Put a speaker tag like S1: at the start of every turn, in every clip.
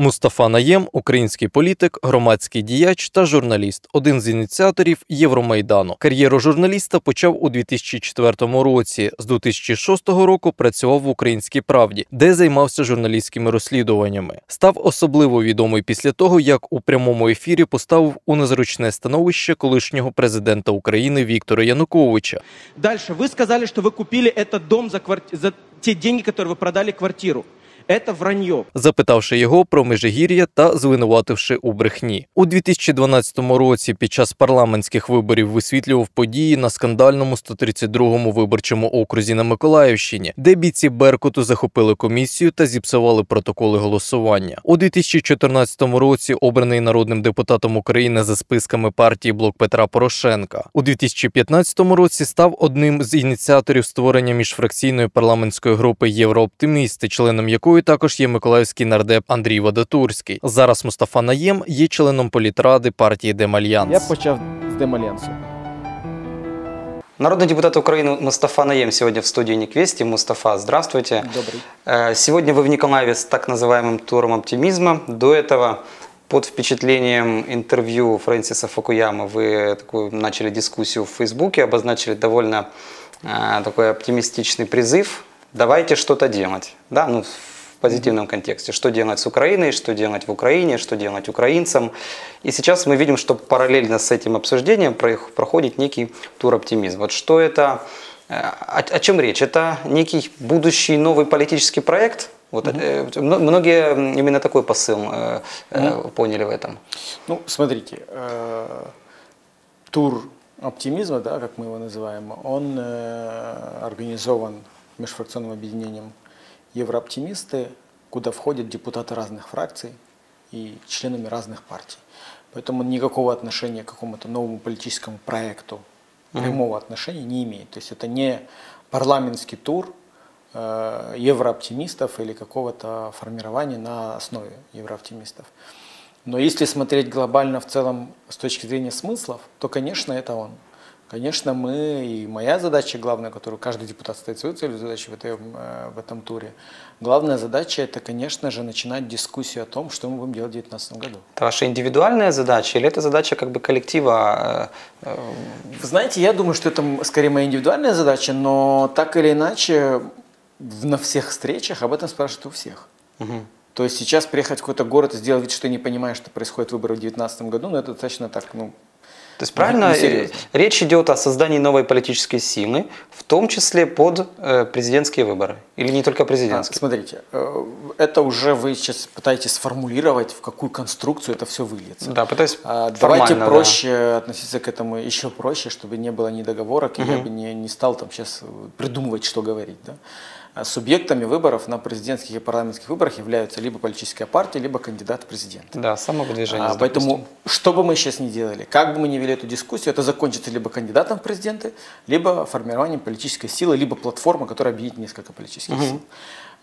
S1: Мустафа Наєм український політик, громадський діяч та журналіст, один з ініціаторів Євромайдану. Кар'єру журналіста почав у 2004 році. З 2006 року працював в Українській правді, де займався журналістськими розслідуваннями. Став особливо відомий після того, як у прямому ефірі поставив у незручне становище колишнього президента України Віктора Януковича.
S2: Дальше. Вы сказали, что вы купили этот дом за, кварти- за те деньги, которые вы продали квартиру. Это вранье.
S1: запитавши його про Межигір'я та звинувативши у брехні. У 2012 році під час парламентських виборів висвітлював події на скандальному 132-му виборчому окрузі на Миколаївщині, де бійці Беркуту захопили комісію та зіпсували протоколи голосування. У 2014 році обраний народним депутатом України за списками партії Блок Петра Порошенка. У 2015 році став одним з ініціаторів створення міжфракційної парламентської групи Єврооптимісти, членом якої також є миколаївський нардеп Андрій Вадатурський. Зараз Мустафа Наєм є членом політради партії Демальянс.
S2: Я почав з демальянсу.
S3: Народный депутат Украины Мустафа Наем сегодня в студии Никвести. Мустафа, здравствуйте.
S2: Добрий.
S3: Э, Сегодня вы в Николаеве с так называемым туром оптимизма. До этого под впечатлением интервью Фрэнсиса Фукуяма вы такую начали дискуссию в Фейсбуке, обозначили довольно э, такой оптимистичный призыв. Давайте что-то делать. Да, ну, в позитивном контексте. Что делать с Украиной, что делать в Украине, что делать украинцам. И сейчас мы видим, что параллельно с этим обсуждением проходит некий тур оптимизм. Вот что это, э, о, о чем речь? Это некий будущий новый политический проект? Вот, э, мно- многие именно такой посыл э, э, поняли в этом.
S4: Ну, смотрите, э, тур оптимизма, да, как мы его называем, он э, организован межфракционным объединением Еврооптимисты, куда входят депутаты разных фракций и членами разных партий. Поэтому он никакого отношения к какому-то новому политическому проекту, прямого отношения не имеет. То есть это не парламентский тур э, еврооптимистов или какого-то формирования на основе еврооптимистов. Но если смотреть глобально в целом с точки зрения смыслов, то, конечно, это он. Конечно, мы, и моя задача главная, которую каждый депутат ставит свою целью задачу в, этой, э, в этом туре, главная задача это, конечно же, начинать дискуссию о том, что мы будем делать в 2019 году.
S3: Это ваша индивидуальная задача или это задача как бы коллектива? э, э,
S4: Вы знаете, я думаю, что это скорее моя индивидуальная задача, но так или иначе на всех встречах об этом спрашивают у всех.
S3: мгм.
S4: То есть сейчас приехать в какой-то город и сделать вид, что не понимаешь, что происходят выборы в 2019 году, ну это достаточно так, ну,
S3: То есть правильно,
S4: Не
S3: э, речь идет о создании новой политической силы, в том числе под э, президентские выборы. Или не только
S4: А,
S3: президентские?
S4: Смотрите, э, это уже вы сейчас пытаетесь сформулировать, в какую конструкцию это все выльется.
S3: Да, пытаюсь
S4: А, Давайте
S3: формально, да.
S4: проще относиться к этому еще проще, чтобы не было недоговорок, и я бы не, не стал там сейчас придумывать, что говорить. Да? А Субъектами выборов на президентских и парламентских выборах являются либо политическая партия, либо кандидат в президенты.
S3: Да, самовыдвижение.
S4: А, поэтому, что бы мы сейчас ни делали, как бы мы ни вели эту дискуссию, это закончится либо кандидатом в президенты, либо формированием политической силы, либо платформы, которая объединит несколько политических
S3: Мгм.
S4: сил.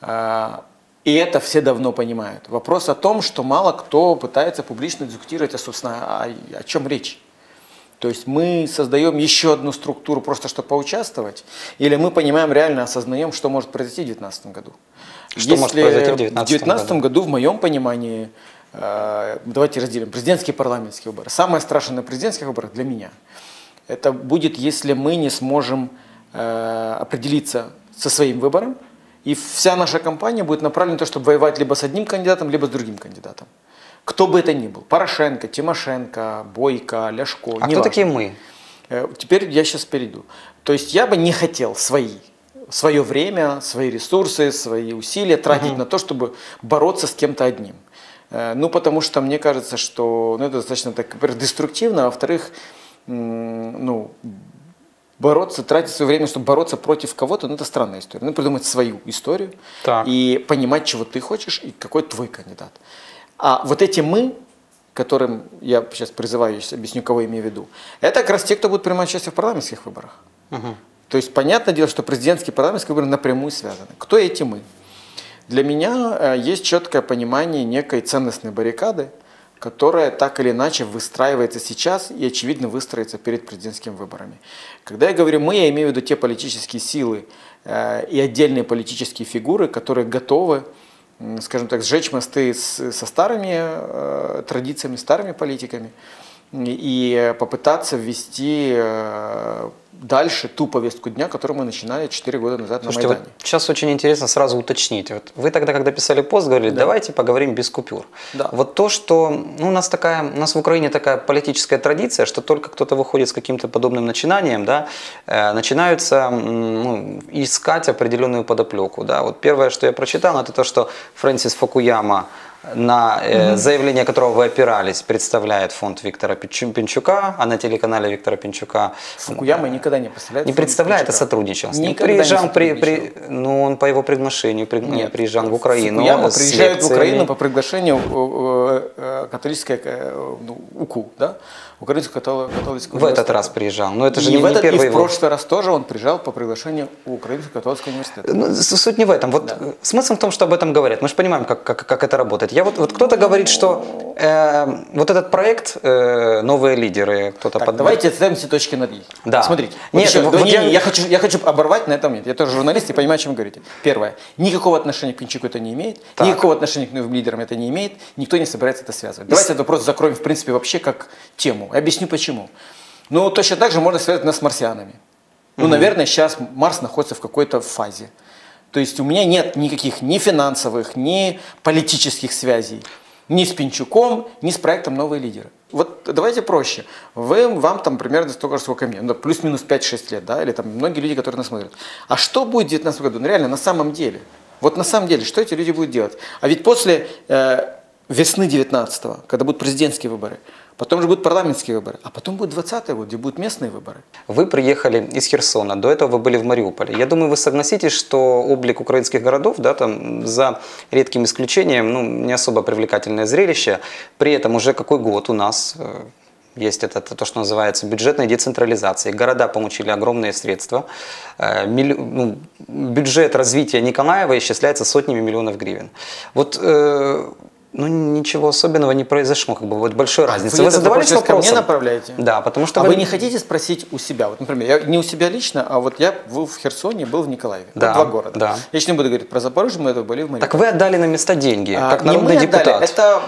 S4: А, И это все давно понимают. Вопрос о том, что мало кто пытается публично дискутировать, а, собственно, о, о чем речь. То есть мы создаем еще одну структуру просто, чтобы поучаствовать, или мы понимаем, реально осознаем, что может произойти в 2019 году.
S3: Что может произойти в 2019
S4: 2019
S3: году?
S4: году, в моем понимании, э, давайте разделим, президентские и парламентские выборы. Самое страшное на президентских выборах для меня, это будет, если мы не сможем э, определиться со своим выбором, и вся наша кампания будет направлена на то, чтобы воевать либо с одним кандидатом, либо с другим кандидатом. Кто бы это ни был. Порошенко, Тимошенко, Бойко, Ляшко.
S3: А кто такие мы?
S4: Э, Теперь я сейчас перейду. То есть я бы не хотел свои, свое время, свои ресурсы, свои усилия тратить на то, чтобы бороться с кем-то одним. Э, Ну, потому что мне кажется, что ну, это достаточно так, во-первых, деструктивно, а во-вторых, ну, бороться, тратить свое время, чтобы бороться против кого-то, ну, это странная история. Надо придумать свою историю
S3: Так.
S4: и понимать, чего ты хочешь и какой твой кандидат. А вот эти мы, которым я сейчас призываю, я сейчас объясню, кого я имею в виду, это как раз те, кто будет принимать участие в парламентских выборах.
S3: Мгм.
S4: То есть, понятное дело, что президентские и парламентские выборы напрямую связаны. Кто эти мы? Для меня э, есть четкое понимание некой ценностной баррикады, которая так или иначе выстраивается сейчас и, очевидно, выстроится перед президентскими выборами. Когда я говорю «мы», я имею в виду те политические силы э, и отдельные политические фигуры, которые готовы скажем так, сжечь мосты с- со старыми э, традициями, старыми политиками и попытаться ввести э, дальше ту повестку дня, которую мы начинали 4 года назад
S3: Слушайте,
S4: на
S3: вот
S4: Майдане.
S3: сейчас очень интересно сразу уточнить. Вот вы тогда, когда писали пост, говорили, давайте поговорим без купюр.
S4: Да.
S3: Вот то, что ну, у нас такая, у нас в Украине такая политическая традиция, что только кто-то выходит с каким-то подобным начинанием, да, э, начинаются ну, искать определенную подоплеку. Да. Вот первое, что я прочитал, это то, что Фрэнсис Фукуяма на э, заявление которого вы опирались, представляет фонд Виктора Пинчу- Пинчука, а на телеканале Виктора Пинчука
S4: Фукуяма никогда не представляет.
S3: не представляет, а
S4: Пинчука.
S3: сотрудничал с ним.
S4: Никогда не
S3: приезжал, при, при, ну, он по его приглашению при-
S4: Нет.
S3: приезжал в Украину.
S4: Фукуяма приезжает в. Украину по приглашению э, э, католической э, ну, УКУ, да? Украинского католического
S3: В этот
S4: университета.
S3: раз приезжал. Но это же
S4: и
S3: не,
S4: в
S3: не
S4: этот,
S3: первый
S4: и в
S3: его.
S4: прошлый раз тоже он приезжал по приглашению Украинского католического университета.
S3: Ну, суть не в этом. Вот э, смысл в том, что об этом говорят. Мы же понимаем, как, как, как это работает. Я вот, вот кто-то говорит, что э, вот этот проект э, новые лидеры, кто-то под-
S4: давайте отставим все точки над «и».
S3: Да.
S4: Смотрите.
S3: Нет,
S4: вот еще,
S3: вот
S4: да, не,
S3: я-
S4: не, я... хочу, я хочу оборвать на этом моменте. Я тоже журналист и понимаю, о чем вы говорите. Первое. Никакого отношения к Пинчуку это не имеет.
S3: Так.
S4: Никакого отношения к новым лидерам это не имеет. Никто не собирается это связывать. Давайте этот вопрос закроем, в принципе, вообще как тему. Я объясню почему. Ну, точно так же можно связать нас с марсианами. Ну, наверное, сейчас Марс находится в какой-то фазе. То есть у меня нет никаких ни финансовых, ни политических связей. Ни с Пинчуком, ни с проектом «Новые лидеры». Вот давайте проще. Вы, вам там примерно столько же, сколько мне. Ну, плюс-минус 5-6 лет, да? Или там многие люди, которые нас смотрят. А что будет в 2019 году? Ну, реально, на самом деле. Вот на самом деле, что эти люди будут делать? А ведь после э, весны 19 когда будут президентские выборы, потом же будут парламентские выборы, а потом будет 20 год, где будут местные выборы.
S3: Вы приехали из Херсона, до этого вы были в Мариуполе. Я думаю, вы согласитесь, что облик украинских городов, да, там, за редким исключением, ну, не особо привлекательное зрелище. При этом уже какой год у нас э, есть это, то, что называется бюджетной децентрализацией. Города получили огромные средства. Э, милли- ну, бюджет развития Николаева исчисляется сотнями миллионов гривен. Вот э, ну, ничего особенного не произошло, как бы вот большой разницы.
S4: Вы
S3: Вы задавались
S4: вопрос ко мне
S3: вопросом?
S4: направляете?
S3: Да, потому что
S4: а
S3: вы-
S4: вы не хотите спросить у себя? Вот, например, я не у себя лично, а вот я был в Херсоне, был в Николаеве. Вот
S3: Да,
S4: два города.
S3: да.
S4: Я еще не буду говорить про Запорожье, мы это были в Мариуполе.
S3: Так вы отдали на места деньги,
S4: А,
S3: как
S4: не
S3: народный
S4: мы отдали,
S3: депутат.
S4: это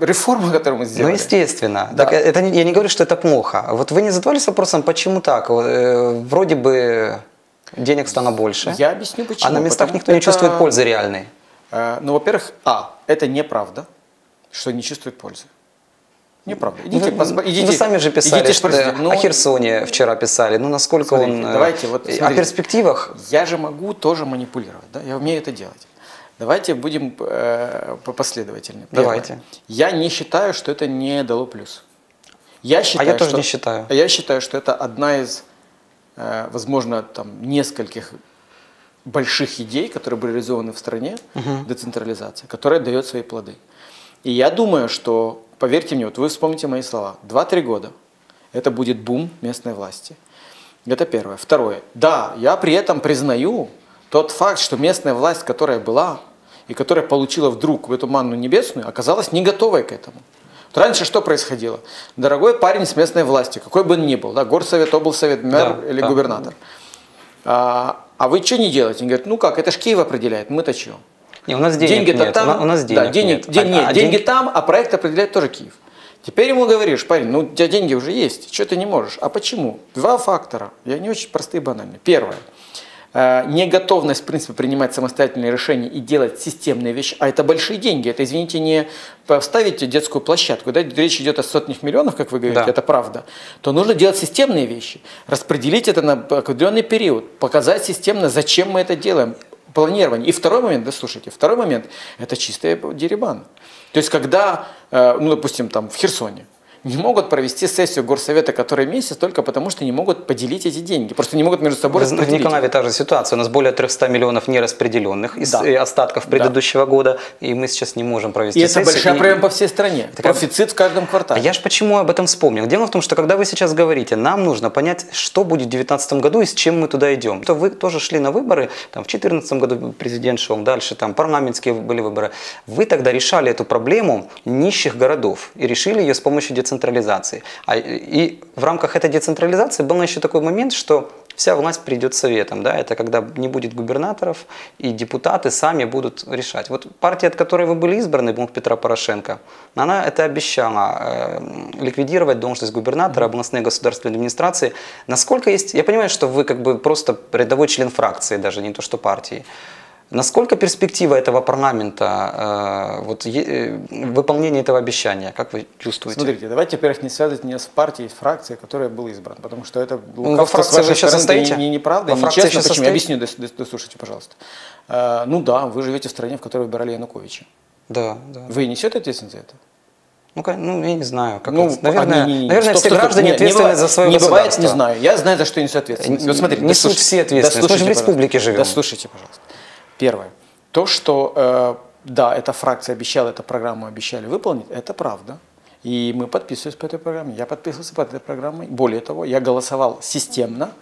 S4: э, реформа, которую мы
S3: Ну,
S4: сделали.
S3: естественно.
S4: Да.
S3: Так это, не- я не говорю, что это плохо. Вот вы не задавались вопросом, почему так? Э, Вроде бы денег стало больше,
S4: Я объясню почему.
S3: а на местах
S4: Потому
S3: никто не
S4: это,
S3: чувствует пользы реальной.
S4: э, ну, во-первых, а, это неправда, что не чувствует пользы. Неправда. Идите,
S3: вы,
S4: позба- идите,
S3: вы сами же писали,
S4: идите
S3: что.
S4: Ну,
S3: о Херсоне вчера писали. Ну, насколько
S4: Смотрите,
S3: он... э,
S4: давайте вот,
S3: О
S4: смотрите.
S3: перспективах...
S4: Я же могу тоже манипулировать, да? я умею это делать. Давайте будем э, по- последовательны. Первое.
S3: Давайте.
S4: Я не считаю, что это не дало плюс. Я считаю,
S3: А я тоже
S4: что-
S3: не считаю.
S4: Я считаю, что это одна из, э, возможно, там нескольких больших идей, которые были реализованы в стране, децентрализация, которая дает свои плоды. И я думаю, что, поверьте мне, вот вы вспомните мои слова, 2-3 года это будет бум местной власти. Это первое. Второе. Да, я при этом признаю тот факт, что местная власть, которая была и которая получила вдруг в эту манну небесную, оказалась не готовой к этому. Вот раньше что происходило? Дорогой парень с местной властью, какой бы он ни был, да, горсовет, облсовет, мэр
S3: Да,
S4: или
S3: да.
S4: губернатор. А, а вы что не делаете? Они говорят, ну как, это ж Киев определяет, мы-то что?
S3: Не, у нас денег
S4: Деньги-то
S3: нет.
S4: там,
S3: У на- у нас денег
S4: да, денег,
S3: нет.
S4: ден-
S3: А-
S4: нет,
S3: а
S4: деньги
S3: деньги-
S4: там, а проект определяет тоже Киев. Теперь ему говоришь, парень, ну у тебя деньги уже есть, что ты не можешь? А почему? Два фактора, и они очень простые и банальные. Первое. Э, Неготовность, в принципе, принимать самостоятельные решения и делать системные вещи. А это большие деньги. Это, извините, не поставить детскую площадку. Да? Речь идет о сотнях миллионов, как вы говорите,
S3: Да.
S4: это правда. То нужно делать системные вещи. Распределить это на определенный период. Показать системно, зачем мы это делаем. Планирование. И второй момент, да слушайте, второй момент, это чистая деребан. То есть, когда, э, ну, допустим, там в Херсоне, не могут провести сессию горсовета который месяц только потому, что не могут поделить эти деньги. Просто не могут между собой
S3: В в
S4: распределить.
S3: Николаеве та же ситуация. У нас более 300 миллионов нераспределенных из
S4: Да.
S3: э, остатков предыдущего года, и мы сейчас не можем провести
S4: И это
S3: сессию.
S4: большая
S3: И-
S4: проблема по всей стране.
S3: А-
S4: Профицит в каждом
S3: А
S4: квартале.
S3: я же почему об этом вспомнил? Дело в том, что когда вы сейчас говорите, нам нужно понять, что будет в 2019 году и с чем мы туда идем. То вы тоже шли на выборы, там, в 2014 году президент шел, дальше там парламентские были выборы. Вы тогда решали эту проблему нищих городов и решили ее с помощью децентрализации. Децентрализации. А, и в рамках этой децентрализации был еще такой момент, что вся власть придет советом, да, это когда не будет губернаторов, и депутаты сами будут решать. Вот партия, от которой вы были избраны, Блок Петра Порошенко, она это обещала, э, ликвидировать должность губернатора областной государственной администрации. Насколько есть, я понимаю, что вы как бы просто рядовой член фракции, даже не то что партии, Насколько перспектива этого парламента, э, вот, э, выполнение этого обещания, как вы чувствуете?
S4: Смотрите, давайте, во-первых, не связывать меня с партией, с фракцией, которая был избран, потому что это
S3: ну, во фракции вы сейчас состоите?
S4: Не, не, неправда, во
S3: не
S4: честно. Почему?
S3: Состоите?
S4: Объясню, дослушайте, пожалуйста. Э, ну да, вы живете в стране, в которой выбирали Януковича.
S3: Да, да.
S4: Вы несете ответственность за это?
S3: Ну, ну, я не знаю. Как
S4: ну,
S3: это, наверное,
S4: не, не, не.
S3: наверное
S4: стоп,
S3: все
S4: стоп,
S3: граждане
S4: не,
S3: ответственны
S4: не
S3: за свое
S4: Не бывает, не знаю. Я знаю, за что несу ответственность. Вот смотрите,
S3: Несут все ответственность. Мы же в республике живем.
S4: Дослушайте, пожалуйста. Первое. То, что, э, да, эта фракция обещала, эту программу обещали выполнить, это правда. И мы подписывались по этой программе. Я подписывался под этой программой. Более того, я голосовал системно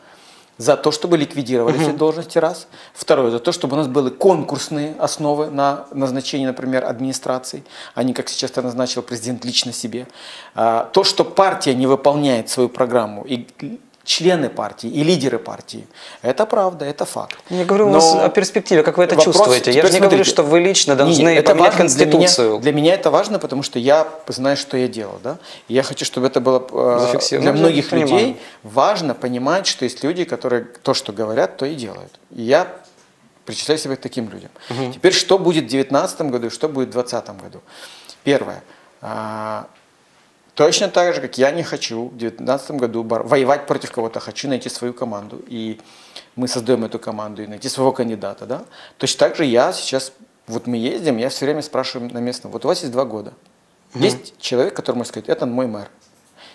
S4: за то, чтобы ликвидировали все должности, раз. Второе, за то, чтобы у нас были конкурсные основы на назначение, например, администрации, а не как сейчас это назначил президент лично себе. А, То, что партия не выполняет свою программу и члены партии и лидеры партии, это правда, это факт.
S3: Я говорю
S4: Но
S3: о перспективе, как вы это
S4: вопрос-
S3: чувствуете. Я же не говорю, что вы лично должны
S4: Не, это
S3: поменять
S4: важно для меня-
S3: Конституцию.
S4: Для меня, это важно, потому что я знаю, что я делал. Да? И я хочу, чтобы это было э, для многих
S3: понимаю.
S4: людей важно понимать, что есть люди, которые то, что говорят, то и делают. И я причисляю себя к таким людям. Теперь, что будет в 2019 году и что будет в 2020 году? Первое. Точно так же, как я не хочу в 2019 году воевать против кого-то, хочу найти свою команду. И мы создаем эту команду и найти своего кандидата. Да? Точно так же я сейчас, вот мы ездим, я все время спрашиваю на местном, вот у вас есть два года. Есть человек, который может сказать, это мой мэр.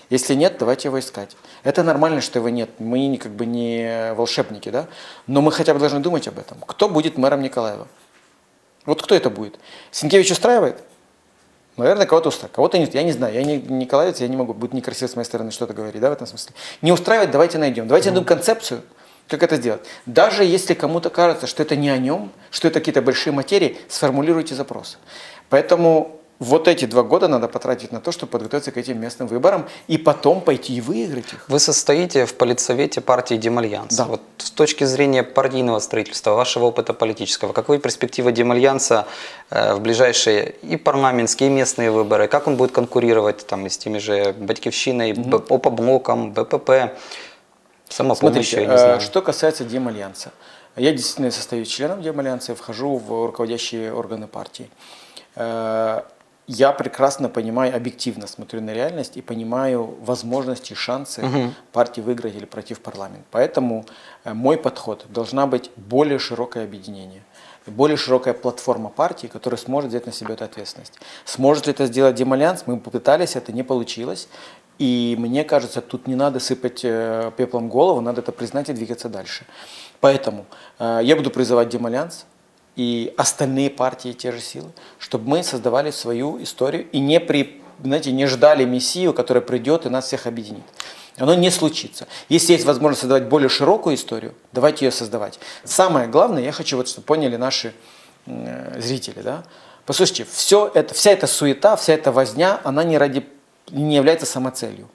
S4: Если нет, давайте его искать. Это нормально, что его нет. Мы как бы не волшебники, да? Но мы хотя бы должны думать об этом. Кто будет мэром Николаева? Вот кто это будет? Сенкевич устраивает? Наверное, кого-то устраивает. Кого-то нет. Я не знаю. Я не николаевец, я не могу. Будет некрасиво с моей стороны что-то говорить, да, в этом смысле. Не устраивает, давайте найдем. Давайте найдем концепцию, как это сделать. Даже если кому-то кажется, что это не о нем, что это какие-то большие материи, сформулируйте запрос. Поэтому вот эти два года надо потратить на то, чтобы подготовиться к этим местным выборам и потом пойти и выиграть их.
S3: Вы состоите в политсовете партии Демальянс.
S4: Да.
S3: Вот с точки зрения партийного строительства, вашего опыта политического, какой перспектива Демальянса э, в ближайшие и парламентские, и местные выборы? Как он будет конкурировать там, и с теми же Батькивщиной, mm ОПО-блоком, БПП, самопомощью,
S4: Смотрите,
S3: я не
S4: э,
S3: знаю.
S4: что касается Демальянса. Я действительно состою членом Демальянса и вхожу в руководящие органы партии. Я прекрасно понимаю, объективно смотрю на реальность и понимаю возможности шансы партии выиграть или пройти в парламент. Поэтому э, мой подход должна быть более широкое объединение более широкая платформа партии, которая сможет взять на себя эту ответственность. Сможет ли это сделать Демальянс? Мы попытались, это не получилось. И мне кажется, тут не надо сыпать э, пеплом голову, надо это признать и двигаться дальше. Поэтому э, я буду призывать Демальянс и остальные партии, те же силы, чтобы мы создавали свою историю и не, при, знаете, не ждали мессию, который придет и нас всех объединит. Оно не случится. Если есть возможность создавать более широкую историю, давайте ее создавать. Самое главное, я хочу, вот, чтобы поняли наши э, зрители, да? Послушайте, все это, вся эта суета, вся эта возня, она не, ради, не является самоцелью.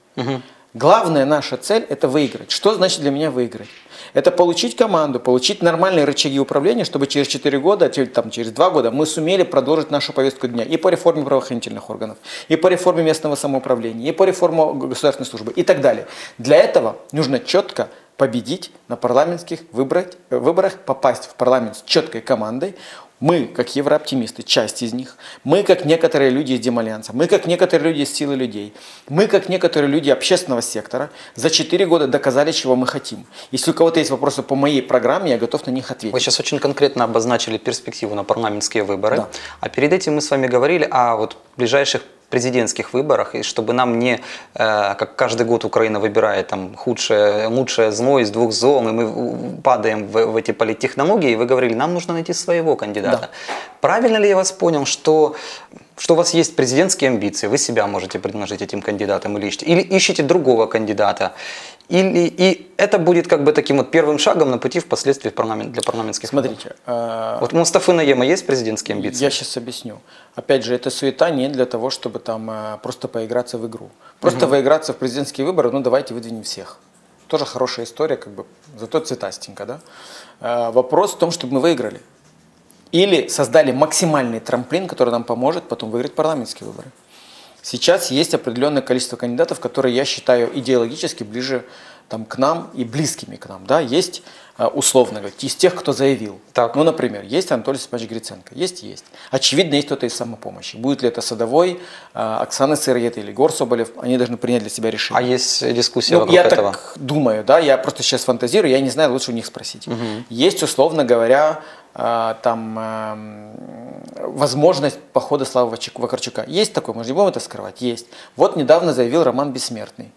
S4: Главная наша цель – это выиграть. Что значит для меня выиграть? Это получить команду, получить нормальные рычаги управления, чтобы через 4 года, там, через 2 года мы сумели продолжить нашу повестку дня и по реформе правоохранительных органов, и по реформе местного самоуправления, и по реформе государственной службы и так далее. Для этого нужно четко победить на парламентских выборах, выборах, попасть в парламент с четкой командой. Мы, как еврооптимисты, часть из них. Мы, как некоторые люди из Демальянса. Мы, как некоторые люди из силы людей. Мы, как некоторые люди общественного сектора, за 4 года доказали, чего мы хотим. Если у кого-то есть вопросы по моей программе, я готов на них ответить.
S3: Вы сейчас очень конкретно обозначили перспективу на парламентские выборы.
S4: Да.
S3: А перед этим мы с вами говорили о вот ближайших президентских выборах, и чтобы нам не, э, как каждый год Украина выбирает там худшее, лучшее зло из двух зол, и мы падаем в, в эти политтехнологии, вы говорили, нам нужно найти своего кандидата.
S4: Да.
S3: Правильно ли я вас понял, что что у вас есть президентские амбиции, вы себя можете предложить этим кандидатам или ищете, или ищете другого кандидата, или, и это будет как бы таким вот первым шагом на пути впоследствии в парламент, для парламентских
S4: Смотрите. э,
S3: Вот у Мустафы Наема есть президентские амбиции?
S4: Я сейчас объясню. Опять же, это суета не для того, чтобы там э, просто поиграться в игру. Просто выиграться в президентские выборы, ну давайте выдвинем всех. Тоже хорошая история, как бы, зато цветастенько, да? Э, Вопрос в том, чтобы мы выиграли. Или создали максимальный трамплин, который нам поможет потом выиграть парламентские выборы. Сейчас есть определенное количество кандидатов, которые я считаю идеологически ближе там, к нам и близкими к нам. Да? Есть, э, условно говоря, из тех, кто заявил.
S3: Так.
S4: Ну, например, есть Анатолий Степанович Гриценко. Есть, есть. Очевидно, есть кто-то из самопомощи. Будет ли это Садовой, э, Оксана Сыроед или Егор Соболев, они должны принять для себя решение.
S3: А есть дискуссия
S4: Ну,
S3: вокруг
S4: я
S3: этого?
S4: так думаю, да, я просто сейчас фантазирую, я не знаю, лучше у них спросить. Есть, условно говоря, а, там эм, возможность похода Славы Вакарчука. Есть такой, мы же не будем это скрывать, есть. Вот недавно заявил Роман Бессмертный.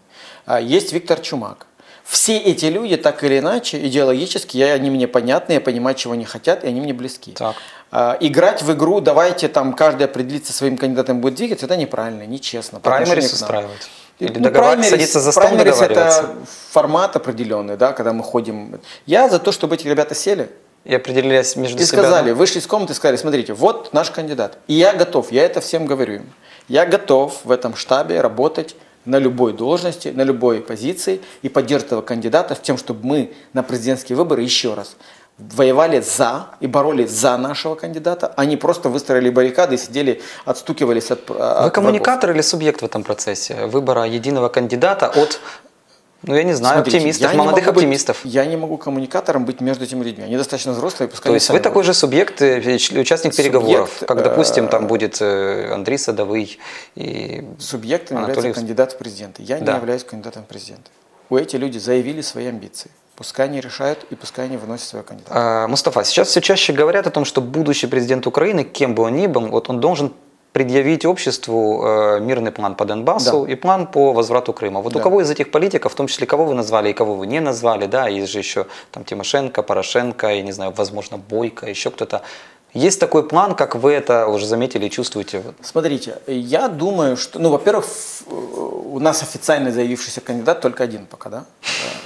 S4: А, Есть Виктор Чумак. Все эти люди, так или иначе, идеологически, я, они мне понятны, я понимаю, чего они хотят, и они мне близки.
S3: Так.
S4: А, Играть в игру, давайте там каждый определится своим кандидатом будет двигаться, это неправильно, нечестно.
S3: Праймерис устраивает? Или
S4: Ну, праймерис-
S3: садиться за стол
S4: это формат определенный, да, когда мы ходим. Я за то, чтобы эти ребята сели
S3: И определились между
S4: и
S3: себя?
S4: сказали,
S3: да?
S4: вышли из комнаты и сказали, смотрите, вот наш кандидат. И я готов, я это всем говорю им. Я готов в этом штабе работать на любой должности, на любой позиции и поддерживать этого кандидата с тем, чтобы мы на президентские выборы еще раз воевали за и боролись за нашего кандидата, а не просто выстроили баррикады и сидели, отстукивались от, от
S3: Вы
S4: врагов.
S3: коммуникатор или субъект в этом процессе выбора единого кандидата от, ну я не знаю,
S4: Смотрите,
S3: оптимистов,
S4: я
S3: молодых
S4: могу быть-
S3: оптимистов?
S4: я не могу коммуникатором быть между этими людьми. Они достаточно взрослые, пускай
S3: То есть вы такой же субъект, э, участник
S4: Субъект,
S3: переговоров, как, допустим,
S4: э,
S3: там будет э, Андрей Садовый и
S4: Субъектом
S3: Анатолий
S4: является кандидат в президенты. Я
S3: Да.
S4: не являюсь кандидатом в президенты. У эти люди заявили свои амбиции. Пускай они решают и пускай они выносят своего кандидата.
S3: А, Мустафа, сейчас все чаще говорят о том, что будущий президент Украины, кем бы он ни был, вот он должен предъявить обществу э, мирный план по Донбассу
S4: Да.
S3: и план по возврату Крыма. Вот у
S4: Да.
S3: кого из этих политиков, в том числе кого вы назвали и кого вы не назвали, да, есть же еще там Тимошенко, Порошенко, я не знаю, возможно, Бойко, еще кто-то. Есть такой план, как вы это уже заметили и чувствуете?
S4: Смотрите, я думаю, что, ну, во-первых, ф- у нас официально заявившийся кандидат только один пока, да?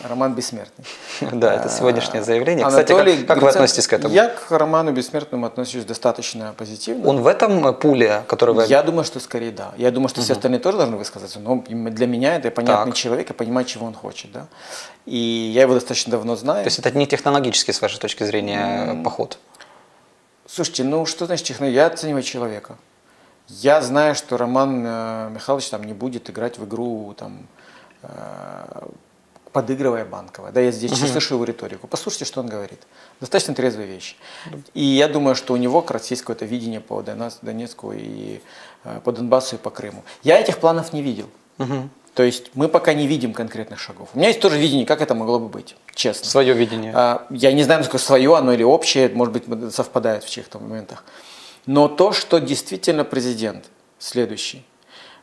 S4: Э, Роман Бессмертный.
S3: Да, это сегодняшнее заявление. Кстати,
S4: Анатолий
S3: как, как вы относитесь к этому?
S4: Я к Роману Бессмертному отношусь достаточно позитивно.
S3: Он в этом э, пуле, который вы...
S4: Я думаю, что скорее да. Я думаю, что все остальные тоже должны высказаться. Но для меня это понятный
S3: Так.
S4: человек, я понимаю, чего он хочет. Да? И я его достаточно давно знаю.
S3: То есть это не технологический, с вашей точки зрения, поход?
S4: Слушайте, ну что значит технология? Я оцениваю человека. Я знаю, что Роман э, Михайлович там не будет играть в игру там, э, подыгрывая Банкова. Да, я здесь сейчас слышу его риторику. Послушайте, что он говорит. Достаточно трезвые вещи. И я думаю, что у него как раз есть какое-то видение по Донецку и э, по Донбассу и по Крыму. Я этих планов не видел. То есть мы пока не видим конкретных шагов. У меня есть тоже видение, как это могло бы быть, честно.
S3: Свое видение.
S4: А, Я не знаю, насколько свое оно или общее, может быть, совпадает в чьих-то моментах. Но то, что действительно президент следующий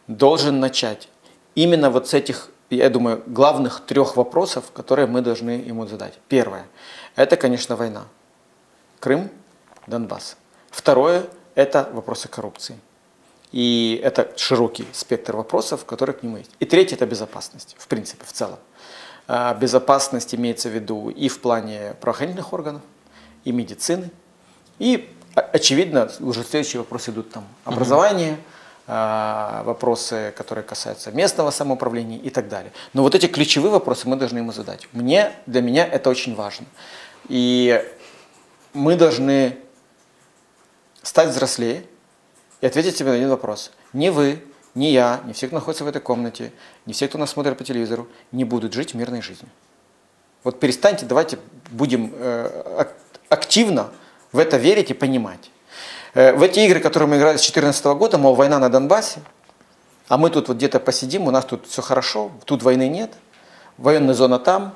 S4: должен начать именно вот с этих, я думаю, главных трех вопросов, которые мы должны ему задать. Первое – это, конечно, война. Крым, Донбасс. Второе – это вопросы коррупции. И это широкий спектр вопросов, которые к нему есть. И третье – это безопасность, в принципе, в целом. А, Безопасность имеется в виду и в плане правоохранительных органов, и медицины, и, очевидно, уже следующие вопросы идут там образование, а, вопросы, которые касаются местного самоуправления и так далее. Но вот эти ключевые вопросы мы должны ему задать. Мне, для меня это очень важно. И мы должны стать взрослее и ответить себе на один вопрос. Не вы, не я, не все, кто находится в этой комнате, не все, кто нас смотрит по телевизору, не будут жить мирной жизнью. Вот перестаньте, давайте будем э, ак- активно в это верить и понимать. Э, в эти игры, которые мы играли с 2014 года, мол, война на Донбассе, а мы тут вот где-то посидим, у нас тут все хорошо, тут войны нет, военная зона там,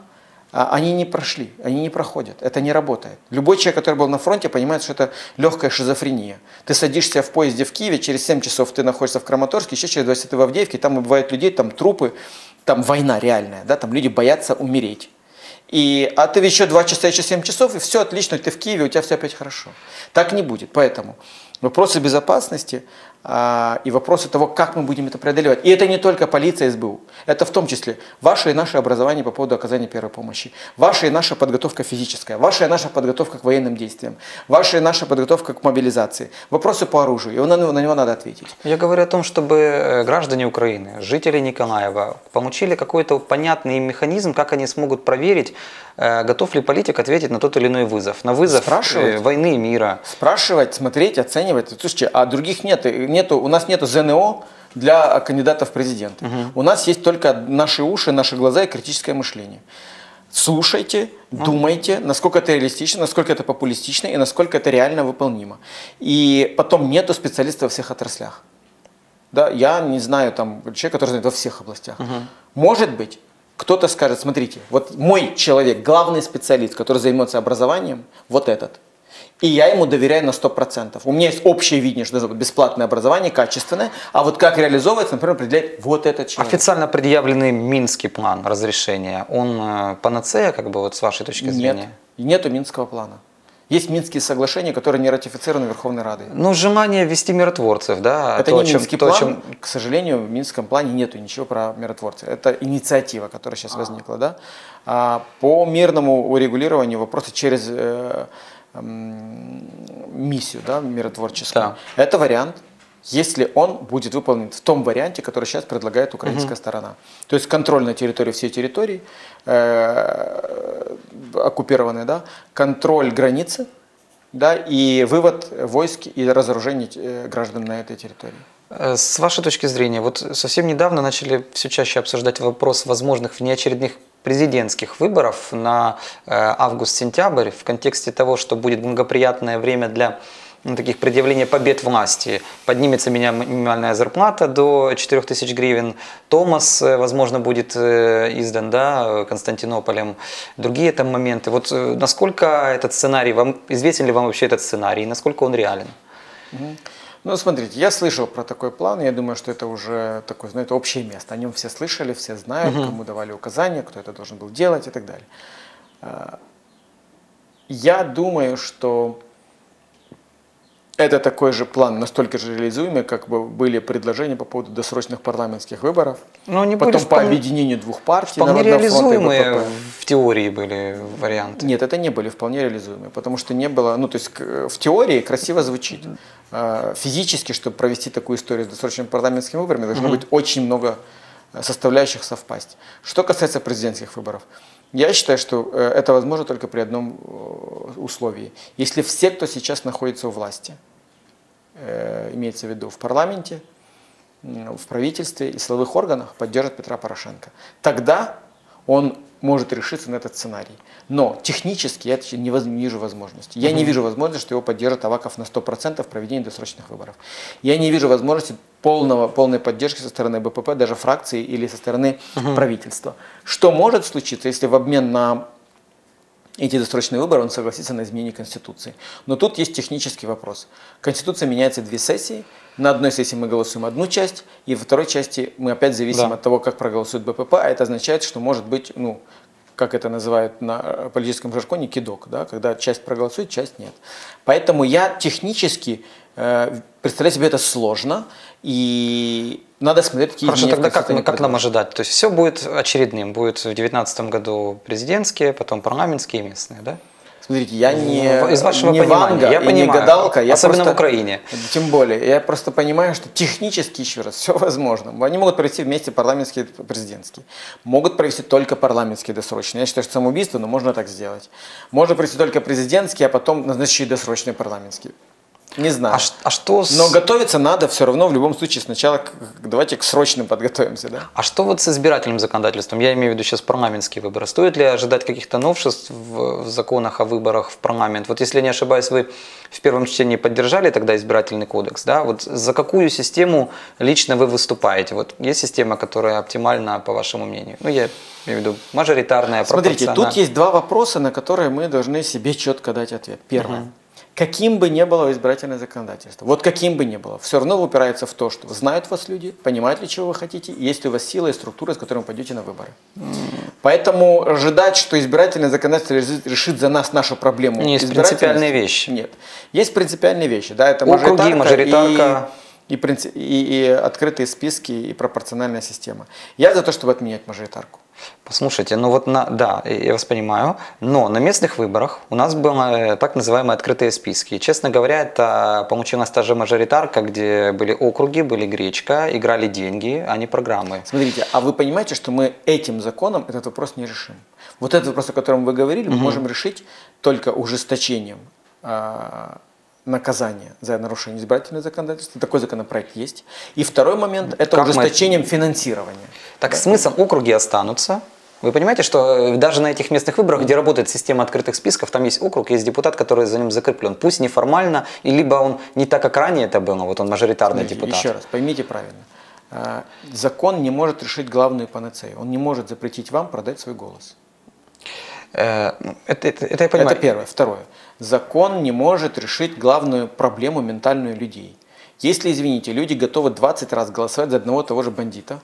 S4: а они не прошли, они не проходят, это не работает. Любой человек, который был на фронте, понимает, что это легкая шизофрения. Ты садишься в поезде в Киеве, через 7 часов ты находишься в Краматорске, еще через 20 ты в Авдеевке, там убивают людей, там трупы, там война реальная, да, там люди боятся умереть. И, а ты еще 2 часа, еще 7 часов, и все отлично, ты в Киеве, у тебя все опять хорошо. Так не будет. Поэтому вопросы безопасности, и вопросы того, как мы будем это преодолевать. И это не только полиция СБУ, это в том числе ваше и наше образование по поводу оказания первой помощи, ваша и наша подготовка физическая, ваша и наша подготовка к военным действиям, ваша и наша подготовка к мобилизации, вопросы по оружию, и на, на него надо ответить.
S3: Я говорю о том, чтобы э, граждане Украины, жители Николаева, получили какой-то понятный механизм, как они смогут проверить, э, готов ли политик ответить на тот или иной вызов, на вызов
S4: Спрашивать.
S3: э, войны и мира.
S4: Спрашивать, смотреть, оценивать. Слушайте, а других нет, нету, у нас нету ЗНО для кандидатов в президенты. У нас есть только наши уши, наши глаза и критическое мышление. Слушайте, думайте, насколько это реалистично, насколько это популистично и насколько это реально выполнимо. И потом нету специалистов во всех отраслях. Да, я не знаю там человека, который знает во всех областях. Может быть, кто-то скажет, смотрите, вот мой человек, главный специалист, который займется образованием, вот этот. И я ему доверяю на 100%. У меня есть общее видение, что должно быть бесплатное образование, качественное, а вот как реализовывается, например, определяет вот этот человек.
S3: Официально предъявленный Минский план разрешения, он э, панацея, как бы вот с вашей точки
S4: Нет,
S3: зрения?
S4: нету Минского плана. Есть Минские соглашения, которые не ратифицированы Верховной Радой.
S3: Ну, желание ввести миротворцев, да?
S4: Это
S3: то,
S4: не
S3: чем-
S4: Минский
S3: то,
S4: план.
S3: чем-
S4: К сожалению, в Минском плане нету ничего про миротворцев. Это инициатива, которая сейчас возникла. Да? А по мирному урегулированию вопроса через э, миссию да, миротворческую.
S3: Да.
S4: Это вариант, если он будет выполнен в том варианте, который сейчас предлагает украинская сторона. То есть контроль на территории всей территории, э, оккупированной, да, контроль границы, да, и вывод войск и разоружение э, граждан на этой территории.
S3: Э, С вашей точки зрения, вот совсем недавно начали все чаще обсуждать вопрос возможных внеочередных президентских выборов на э, август-сентябрь в контексте того, что будет благоприятное время для ну, таких предъявления побед власти. Поднимется минимальная зарплата до 4000 гривен. Томас, э, возможно, будет э, издан да, Константинополем. Другие там моменты. Вот насколько этот сценарий, вам известен ли вам вообще этот сценарий, насколько он реален?
S4: Ну, смотрите, я слышал про такой план, я думаю, что это уже такое, знаете, общее место. О нем все слышали, все знают, кому давали указания, кто это должен был делать и так далее. А, Я думаю, что это такой же план, настолько же реализуемый, как бы были предложения по поводу досрочных парламентских выборов.
S3: Но они были
S4: Потом по
S3: вполне-
S4: объединению двух партий.
S3: Вполне реализуемые в теории были варианты.
S4: Нет, это не были вполне реализуемые, потому что не было, ну то есть к- в теории красиво звучит. А, Физически, чтобы провести такую историю с досрочными парламентскими выборами, должно быть очень много э, составляющих совпасть. Что касается президентских выборов, я считаю, что э, это возможно только при одном э, условии. Если все, кто сейчас находится у власти, э, имеется в виду в парламенте, в правительстве и силовых органах поддержат Петра Порошенко. Тогда он может решиться на этот сценарий. Но технически я не вижу возможности. Я не вижу возможности, что его поддержит Аваков на 100% в проведении досрочных выборов. Я не вижу возможности полного, полной поддержки со стороны БПП, даже фракции или со стороны правительства. Что может случиться, если в обмен на эти досрочные выборы, он согласится на изменение Конституции. Но тут есть технический вопрос. Конституция меняется две сессии. На одной сессии мы голосуем одну часть, и во второй части мы опять зависим
S3: Да.
S4: от того, как проголосует БПП, а это означает, что может быть, ну, как это называют на э, политическом жаргоне, кидок, да, когда часть проголосует, часть нет. Поэтому я технически э, представляю себе это сложно, и надо смотреть, какие
S3: Хорошо, тогда как, как нам ожидать? То есть все будет очередным. Будет в 2019 году президентские, потом парламентские местные, да?
S4: Смотрите, я не,
S3: Из вашего
S4: не
S3: понимания,
S4: Ванга
S3: я
S4: и
S3: понимаю.
S4: не гадалка. Я
S3: Особенно
S4: просто-
S3: в Украине.
S4: Тем более. Я просто понимаю, что технически, еще раз, все возможно. Они могут провести вместе парламентские и президентские. Могут провести только парламентские досрочные. Я считаю, что самоубийство, но можно так сделать. Можно провести только президентские, а потом назначить досрочные парламентские. Не знаю.
S3: А, а что с...
S4: Но готовиться надо все равно в любом случае сначала, к- давайте к срочным подготовимся, да?
S3: А что вот с избирательным законодательством? Я имею в виду сейчас парламентские выборы. Стоит ли ожидать каких-то новшеств в, в законах о выборах в парламент? Вот если не ошибаюсь, вы в первом чтении поддержали тогда избирательный кодекс, да? Вот за какую систему лично вы выступаете? Вот есть система, которая оптимальна, по вашему мнению? Ну, я имею в виду мажоритарная,
S4: Смотрите, тут есть два вопроса, на которые мы должны себе четко дать ответ. Первое. Каким бы ни было избирательное законодательство, вот каким бы ни было, все равно упирается в то, что знают вас люди, понимают ли, чего вы хотите, и есть ли у вас сила и структура, с которой вы пойдете на выборы. Поэтому ожидать, что избирательное законодательство решит, решит за нас нашу проблему
S3: Есть
S4: избирательности,
S3: принципиальные вещи.
S4: Нет. Есть принципиальные вещи. Да, это
S3: Округи,
S4: мажоритарка,
S3: мажоритарка.
S4: и и, и, и открытые списки, и пропорциональная система. Я за то, чтобы отменять мажоритарку.
S3: Послушайте, ну вот на, да, я вас понимаю, но на местных выборах у нас были так называемые открытые списки. Честно говоря, это получилась та же мажоритарка, где были округи, были гречка, играли деньги, а не программы.
S4: Смотрите, а вы понимаете, что мы этим законом этот вопрос не решим? Вот этот вопрос, о котором вы говорили, мы можем решить только ужесточением наказания за нарушение избирательного законодательства. Такой законопроект есть. И второй момент – это
S3: Как мы-
S4: ужесточением финансирования.
S3: Так смысл округи останутся. Вы понимаете, что э, даже на этих местных выборах, где работает система открытых списков, там есть округ, есть депутат, который за ним закреплен. Пусть неформально, и либо он не так, как ранее это было, вот он мажоритарный
S4: Смотрите,
S3: депутат.
S4: Еще раз, поймите правильно. А, Закон не может решить главную панацею. Он не может запретить вам продать свой голос.
S3: Э, ну, это, это- это я понимаю.
S4: Это первое. Второе. Закон не может решить главную проблему ментальную людей. Если, извините, люди готовы 20 раз голосовать за одного и того же бандита,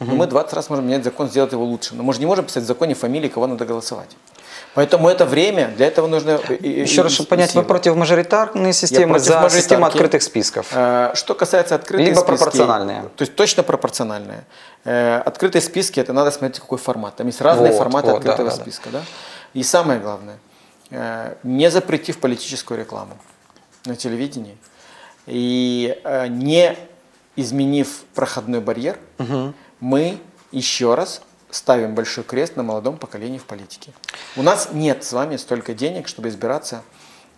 S4: но мы 20 раз можем менять закон, сделать его лучше. Но мы же не можем писать в законе фамилии, кого надо голосовать. Поэтому это время, для этого нужно... и- и-
S3: Еще раз, чтобы понять, вы против мажоритарной системы, за систему открытых списков.
S4: Э, Что касается открытых
S3: Либо
S4: списки,
S3: пропорциональные.
S4: То есть точно пропорциональные. Э, Открытые списки, это надо смотреть какой формат. Там есть разные
S3: Вот,
S4: форматы
S3: вот,
S4: открытого
S3: да, да, да.
S4: списка. Да? И самое главное, э, не запретив политическую рекламу на телевидении и э, не изменив проходной барьер, мы еще раз ставим большой крест на молодом поколении в политике. У нас нет с вами столько денег, чтобы избираться